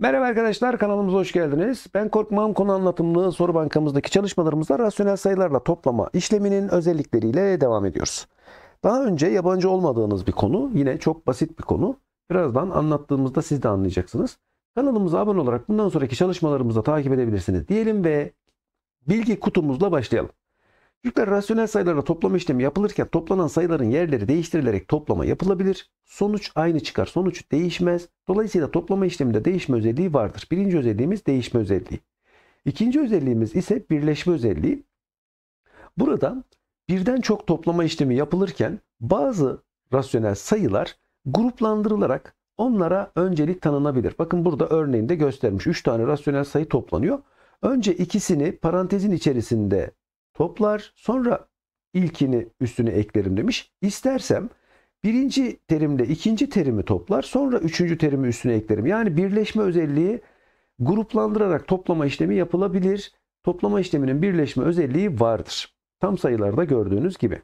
Merhaba arkadaşlar kanalımıza hoş geldiniz. Ben Korkmam konu anlatımlı soru bankamızdaki çalışmalarımızda rasyonel sayılarla toplama işleminin özellikleriyle devam ediyoruz. Daha önce yabancı olmadığınız bir konu, yine çok basit bir konu. Birazdan anlattığımızda siz de anlayacaksınız. Kanalımıza abone olarak bundan sonraki çalışmalarımızı takip edebilirsiniz diyelim ve bilgi kutumuzla başlayalım. Çocuklar rasyonel sayılarla toplama işlemi yapılırken toplanan sayıların yerleri değiştirilerek toplama yapılabilir. Sonuç aynı çıkar. Sonuç değişmez. Dolayısıyla toplama işleminde değişme özelliği vardır. Birinci özelliğimiz değişme özelliği. İkinci özelliğimiz ise birleşme özelliği. Burada birden çok toplama işlemi yapılırken bazı rasyonel sayılar gruplandırılarak onlara öncelik tanınabilir. Bakın burada örneğinde göstermiş. 3 tane rasyonel sayı toplanıyor. Önce ikisini parantezin içerisinde toplar sonra ilkini üstüne eklerim demiş. İstersem birinci terimle ikinci terimi toplar sonra üçüncü terimi üstüne eklerim. Yani birleşme özelliği gruplandırarak toplama işlemi yapılabilir. Toplama işleminin birleşme özelliği vardır. Tam sayılarda gördüğünüz gibi.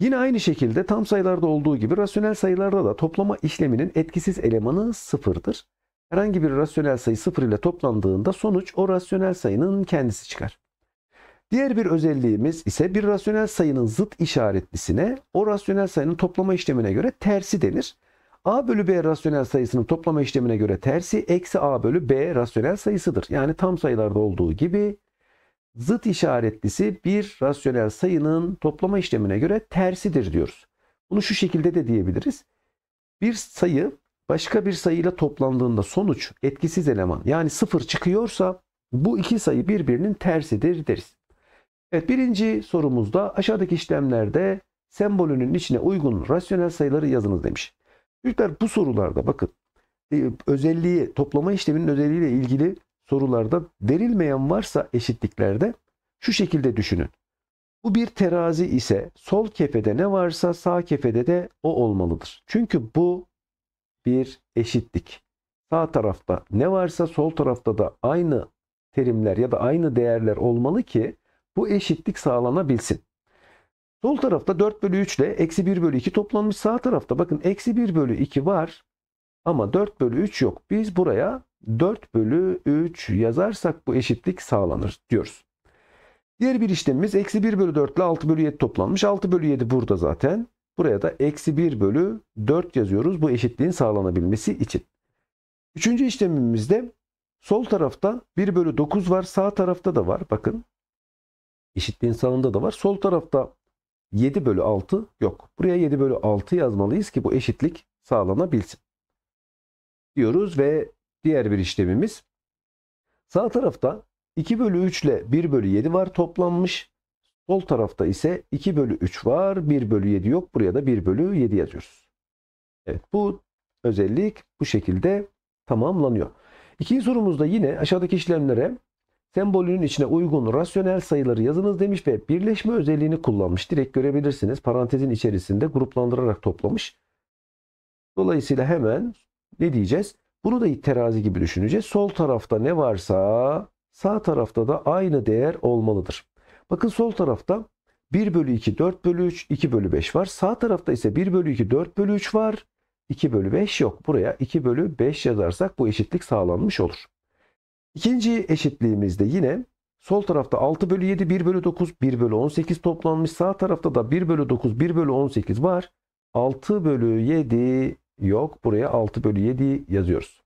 Yine aynı şekilde tam sayılarda olduğu gibi rasyonel sayılarda da toplama işleminin etkisiz elemanı sıfırdır. Herhangi bir rasyonel sayı sıfır ile toplandığında sonuç o rasyonel sayının kendisi çıkar. Diğer bir özelliğimiz ise bir rasyonel sayının zıt işaretlisine o rasyonel sayının toplama işlemine göre tersi denir. A bölü B rasyonel sayısının toplama işlemine göre tersi eksi A bölü B rasyonel sayısıdır. Yani tam sayılarda olduğu gibi zıt işaretlisi bir rasyonel sayının toplama işlemine göre tersidir diyoruz. Bunu şu şekilde de diyebiliriz. Bir sayı başka bir sayıyla toplandığında sonuç etkisiz eleman yani sıfır çıkıyorsa bu iki sayı birbirinin tersidir deriz. Evet birinci sorumuzda aşağıdaki işlemlerde sembolünün içine uygun rasyonel sayıları yazınız demiş. Çocuklar bu sorularda bakın e, özelliği toplama işleminin özelliğiyle ilgili sorularda verilmeyen varsa eşitliklerde şu şekilde düşünün. Bu bir terazi ise sol kefede ne varsa sağ kefede de o olmalıdır. Çünkü bu bir eşitlik. Sağ tarafta ne varsa sol tarafta da aynı terimler ya da aynı değerler olmalı ki bu eşitlik sağlanabilsin. Sol tarafta 4 bölü 3 ile eksi 1 bölü 2 toplanmış. Sağ tarafta bakın eksi 1 bölü 2 var ama 4 bölü 3 yok. Biz buraya 4 bölü 3 yazarsak bu eşitlik sağlanır diyoruz. Diğer bir işlemimiz eksi 1 bölü 4 ile 6 bölü 7 toplanmış. 6 bölü 7 burada zaten. Buraya da eksi 1 bölü 4 yazıyoruz bu eşitliğin sağlanabilmesi için. Üçüncü işlemimizde sol tarafta 1 bölü 9 var. Sağ tarafta da var. Bakın eşitliğin sağında da var. Sol tarafta 7 bölü 6 yok. Buraya 7 bölü 6 yazmalıyız ki bu eşitlik sağlanabilsin. Diyoruz ve diğer bir işlemimiz. Sağ tarafta 2 bölü 3 ile 1 bölü 7 var toplanmış. Sol tarafta ise 2 bölü 3 var. 1 bölü 7 yok. Buraya da 1 bölü 7 yazıyoruz. Evet bu özellik bu şekilde tamamlanıyor. İkinci sorumuzda yine aşağıdaki işlemlere sembolünün içine uygun rasyonel sayıları yazınız demiş ve birleşme özelliğini kullanmış. Direkt görebilirsiniz. Parantezin içerisinde gruplandırarak toplamış. Dolayısıyla hemen ne diyeceğiz? Bunu da terazi gibi düşüneceğiz. Sol tarafta ne varsa sağ tarafta da aynı değer olmalıdır. Bakın sol tarafta 1 bölü 2 4 bölü 3 2 bölü 5 var. Sağ tarafta ise 1 bölü 2 4 bölü 3 var. 2 bölü 5 yok. Buraya 2 bölü 5 yazarsak bu eşitlik sağlanmış olur. İkinci eşitliğimizde yine sol tarafta 6 bölü 7, 1 bölü 9, 1 bölü 18 toplanmış. Sağ tarafta da 1 bölü 9, 1 bölü 18 var. 6 bölü 7 yok. Buraya 6 bölü 7 yazıyoruz.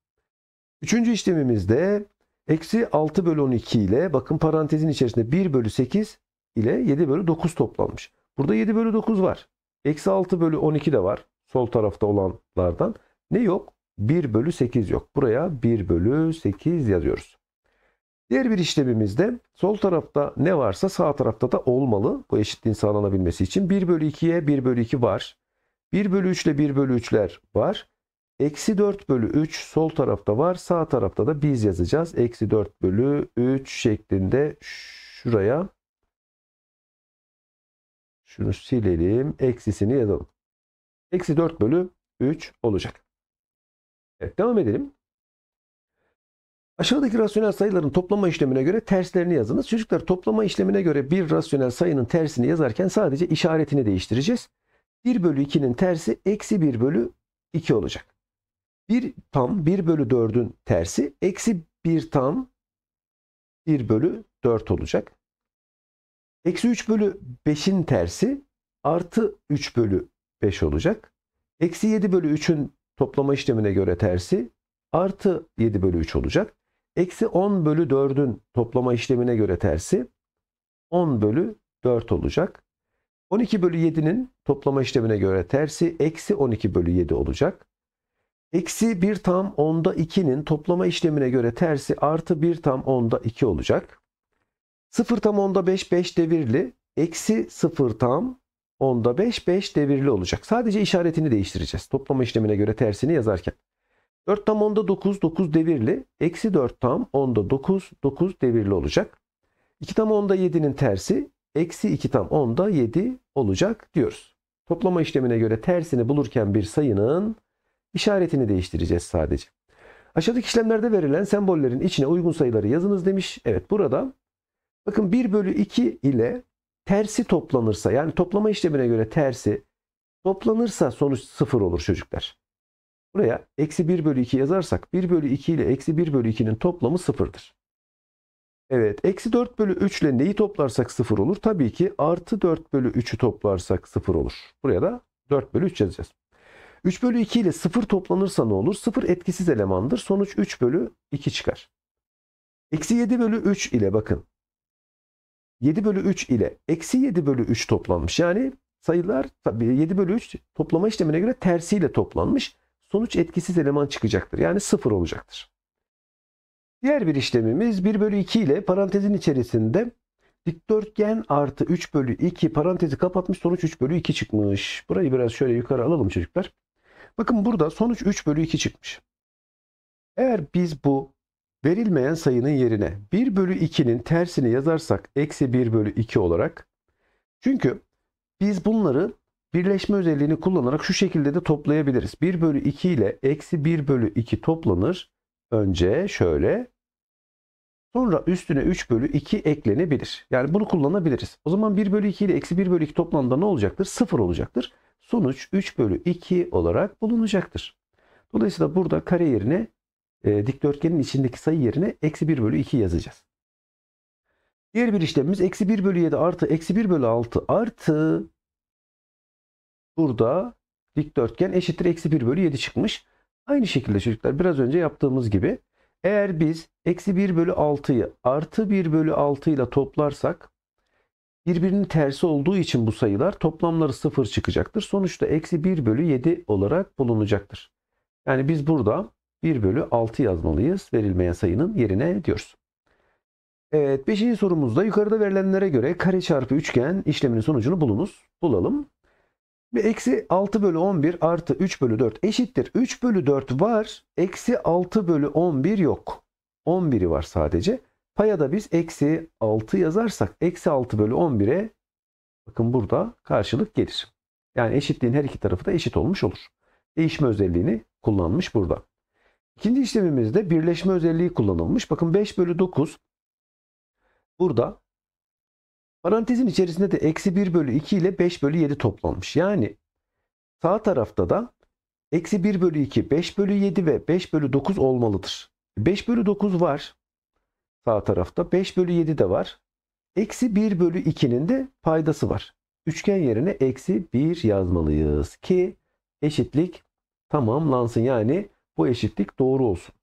Üçüncü işlemimizde eksi 6 bölü 12 ile bakın parantezin içerisinde 1 bölü 8 ile 7 bölü 9 toplanmış. Burada 7 bölü 9 var. Eksi 6 bölü 12 de var. Sol tarafta olanlardan. Ne yok? 1 bölü 8 yok. Buraya 1 bölü 8 yazıyoruz. Diğer bir işlemimizde sol tarafta ne varsa sağ tarafta da olmalı. Bu eşitliğin sağlanabilmesi için 1 bölü 2'ye 1 bölü 2 var. 1 bölü 3 ile 1 bölü 3'ler var. Eksi 4 bölü 3 sol tarafta var. Sağ tarafta da biz yazacağız. Eksi 4 bölü 3 şeklinde şuraya şunu silelim. Eksisini yazalım. Eksi 4 bölü 3 olacak. Evet devam edelim. Aşağıdaki rasyonel sayıların toplama işlemine göre terslerini yazınız. Çocuklar toplama işlemine göre bir rasyonel sayının tersini yazarken sadece işaretini değiştireceğiz. 1 bölü 2'nin tersi eksi 1 bölü 2 olacak. 1 tam 1 bölü 4'ün tersi eksi 1 tam 1 bölü 4 olacak. Eksi 3 bölü 5'in tersi artı 3 bölü 5 olacak. Eksi 7 bölü 3'ün toplama işlemine göre tersi artı 7 bölü 3 olacak. Eksi 10 bölü 4'ün toplama işlemine göre tersi 10 bölü 4 olacak. 12 bölü 7'nin toplama işlemine göre tersi eksi 12 bölü 7 olacak. Eksi 1 tam 10'da 2'nin toplama işlemine göre tersi artı 1 tam 10'da 2 olacak. 0 tam 10'da 5 5 devirli. Eksi 0 tam 10'da 5 5 devirli olacak. Sadece işaretini değiştireceğiz. Toplama işlemine göre tersini yazarken. 4 tam 10'da 9 9 devirli. Eksi 4 tam 10'da 9 9 devirli olacak. 2 tam 10'da 7'nin tersi eksi 2 tam 10'da 7 olacak diyoruz. Toplama işlemine göre tersini bulurken bir sayının işaretini değiştireceğiz sadece. Aşağıdaki işlemlerde verilen sembollerin içine uygun sayıları yazınız demiş. Evet burada bakın 1 bölü 2 ile tersi toplanırsa yani toplama işlemine göre tersi toplanırsa sonuç 0 olur çocuklar. Buraya eksi 1 bölü 2 yazarsak 1 bölü 2 ile eksi 1 bölü 2'nin toplamı 0'dır. Evet eksi 4 bölü 3 ile neyi toplarsak 0 olur? Tabii ki artı 4 bölü 3'ü toplarsak 0 olur. Buraya da 4 bölü 3 yazacağız. 3 bölü 2 ile 0 toplanırsa ne olur? 0 etkisiz elemandır. Sonuç 3 bölü 2 çıkar. Eksi 7 bölü 3 ile bakın. 7 bölü 3 ile eksi 7 bölü 3 toplanmış. Yani sayılar tabii 7 bölü 3 toplama işlemine göre tersiyle toplanmış. Sonuç etkisiz eleman çıkacaktır. Yani 0 olacaktır. Diğer bir işlemimiz 1 bölü 2 ile parantezin içerisinde dikdörtgen artı 3 bölü 2 parantezi kapatmış sonuç 3 bölü 2 çıkmış. Burayı biraz şöyle yukarı alalım çocuklar. Bakın burada sonuç 3 bölü 2 çıkmış. Eğer biz bu verilmeyen sayının yerine 1 bölü 2'nin tersini yazarsak eksi 1 bölü 2 olarak çünkü biz bunları birleşme özelliğini kullanarak şu şekilde de toplayabiliriz. 1 bölü 2 ile eksi 1 bölü 2 toplanır. Önce şöyle sonra üstüne 3 bölü 2 eklenebilir. Yani bunu kullanabiliriz. O zaman 1 bölü 2 ile eksi 1 bölü 2 toplamda ne olacaktır? 0 olacaktır. Sonuç 3 bölü 2 olarak bulunacaktır. Dolayısıyla burada kare yerine e, dikdörtgenin içindeki sayı yerine eksi 1 bölü 2 yazacağız. Diğer bir işlemimiz eksi 1 bölü 7 artı eksi 1 bölü 6 artı burada dikdörtgen eşittir eksi 1 bölü 7 çıkmış. Aynı şekilde çocuklar biraz önce yaptığımız gibi eğer biz eksi 1 bölü 6'yı artı 1 bölü 6 ile toplarsak birbirinin tersi olduğu için bu sayılar toplamları 0 çıkacaktır. Sonuçta eksi 1 bölü 7 olarak bulunacaktır. Yani biz burada 1 bölü 6 yazmalıyız verilmeyen sayının yerine diyoruz. Evet 5. sorumuzda yukarıda verilenlere göre kare çarpı üçgen işleminin sonucunu bulunuz. Bulalım. Ve eksi 6 bölü 11 artı 3 bölü 4 eşittir. 3 bölü 4 var. Eksi 6 bölü 11 yok. 11'i var sadece. Paya da biz eksi 6 yazarsak eksi 6 bölü 11'e bakın burada karşılık gelir. Yani eşitliğin her iki tarafı da eşit olmuş olur. Değişme özelliğini kullanmış burada. İkinci işlemimizde birleşme özelliği kullanılmış. Bakın 5 bölü 9 burada parantezin içerisinde de eksi 1 bölü 2 ile 5 bölü 7 toplanmış. Yani sağ tarafta da eksi 1 bölü 2, 5 bölü 7 ve 5 bölü 9 olmalıdır. 5 bölü 9 var sağ tarafta. 5 bölü 7 de var. Eksi 1 bölü 2'nin de paydası var. Üçgen yerine eksi 1 yazmalıyız ki eşitlik tamamlansın. Yani bu eşitlik doğru olsun.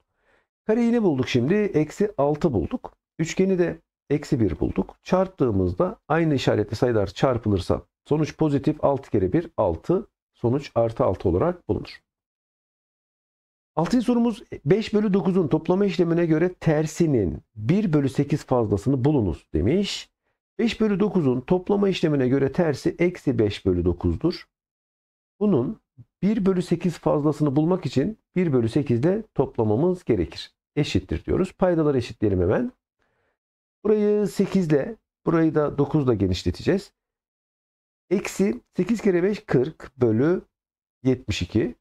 Kareyi ne bulduk şimdi? Eksi 6 bulduk. Üçgeni de eksi 1 bulduk. Çarptığımızda aynı işaretli sayılar çarpılırsa sonuç pozitif 6 kere 1 6 sonuç artı 6 olarak bulunur. Altıncı sorumuz 5 bölü 9'un toplama işlemine göre tersinin 1 bölü 8 fazlasını bulunuz demiş. 5 bölü 9'un toplama işlemine göre tersi eksi 5 bölü 9'dur. Bunun 1 bölü 8 fazlasını bulmak için 1 bölü 8 ile toplamamız gerekir. Eşittir diyoruz. Paydaları eşitleyelim hemen. Burayı 8 ile burayı da 9 ile genişleteceğiz. Eksi 8 kere 5 40 bölü 72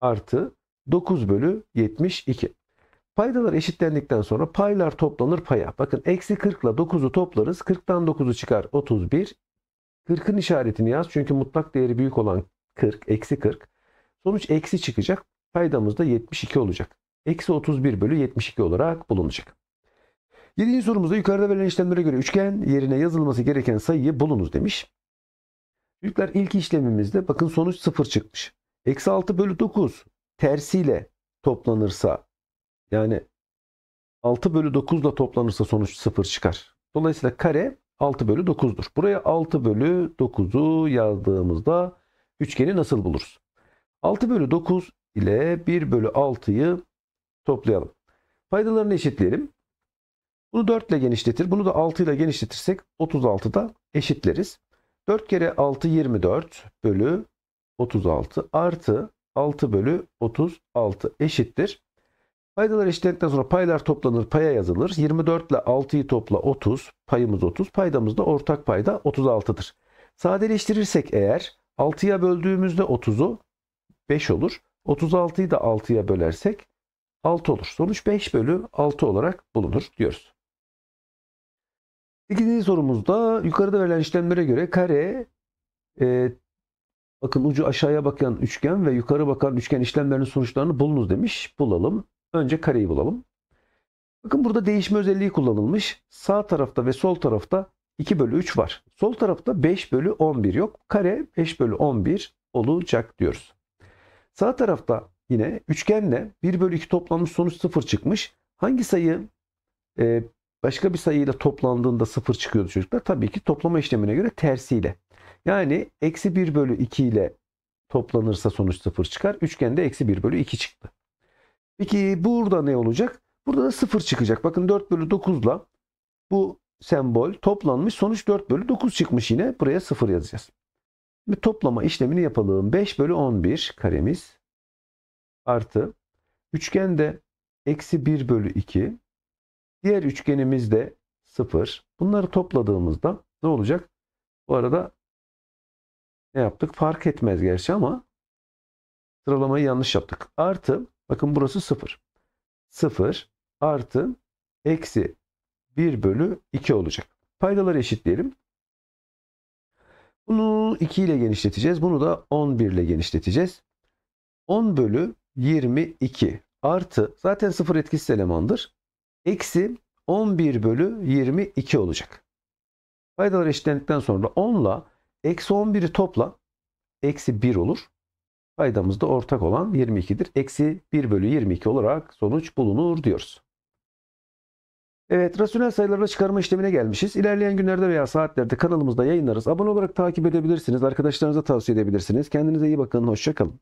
artı 9 bölü 72. Paydalar eşitlendikten sonra paylar toplanır paya. Bakın eksi 40 ile 9'u toplarız. 40'tan 9'u çıkar 31. 40'ın işaretini yaz. Çünkü mutlak değeri büyük olan 40, eksi 40. Sonuç eksi çıkacak. Paydamız da 72 olacak. Eksi 31 bölü 72 olarak bulunacak. Yedinci sorumuzda yukarıda verilen işlemlere göre üçgen yerine yazılması gereken sayıyı bulunuz demiş. Çocuklar ilk işlemimizde bakın sonuç 0 çıkmış. Eksi 6 bölü 9 tersiyle toplanırsa yani 6 bölü 9 ile toplanırsa sonuç 0 çıkar. Dolayısıyla kare 6 bölü 9'dur. Buraya 6 bölü 9'u yazdığımızda üçgeni nasıl buluruz? 6 bölü 9 ile 1 bölü 6'yı toplayalım. Paydalarını eşitleyelim. Bunu 4 ile genişletir. Bunu da 6 ile genişletirsek 36'da eşitleriz. 4 kere 6 24 bölü 36 artı 6 bölü 36 eşittir. Paydalar eşitlendikten sonra paylar toplanır paya yazılır. 24 ile 6'yı topla 30 payımız 30 paydamız da ortak payda 36'dır. Sadeleştirirsek eğer 6'ya böldüğümüzde 30'u 5 olur. 36'yı da 6'ya bölersek 6 olur. Sonuç 5 bölü 6 olarak bulunur diyoruz. İkinci sorumuzda yukarıda verilen işlemlere göre kare e, bakın ucu aşağıya bakan üçgen ve yukarı bakan üçgen işlemlerinin sonuçlarını bulunuz demiş. Bulalım. Önce kareyi bulalım. Bakın burada değişme özelliği kullanılmış. Sağ tarafta ve sol tarafta 2 bölü 3 var. Sol tarafta 5 bölü 11 yok. Kare 5 bölü 11 olacak diyoruz. Sağ tarafta yine üçgenle 1 bölü 2 toplanmış sonuç 0 çıkmış. Hangi sayı e, başka bir sayıyla toplandığında 0 çıkıyordu çocuklar? Tabii ki toplama işlemine göre tersiyle. Yani eksi 1 bölü 2 ile toplanırsa sonuç 0 çıkar. Üçgende eksi 1 bölü 2 çıktı. Peki burada ne olacak? Burada da 0 çıkacak. Bakın 4 bölü 9 ile bu sembol toplanmış. Sonuç 4 bölü 9 çıkmış yine. Buraya 0 yazacağız. Şimdi toplama işlemini yapalım. 5 bölü 11 karemiz artı üçgende eksi 1 bölü 2 diğer üçgenimiz de 0. Bunları topladığımızda ne olacak? Bu arada ne yaptık? Fark etmez gerçi ama sıralamayı yanlış yaptık. Artı bakın burası 0. 0 artı eksi 1 bölü 2 olacak. Paydaları eşitleyelim. Bunu 2 ile genişleteceğiz. Bunu da 11 ile genişleteceğiz. 10 bölü 22 artı zaten 0 etkisiz elemandır. Eksi 11 bölü 22 olacak. Paydalar eşitlendikten sonra 10 ile eksi 11'i topla. Eksi 1 olur. Paydamız da ortak olan 22'dir. Eksi 1 bölü 22 olarak sonuç bulunur diyoruz. Evet, rasyonel sayılarla çıkarma işlemine gelmişiz. İlerleyen günlerde veya saatlerde kanalımızda yayınlarız. Abone olarak takip edebilirsiniz. Arkadaşlarınıza tavsiye edebilirsiniz. Kendinize iyi bakın. Hoşçakalın.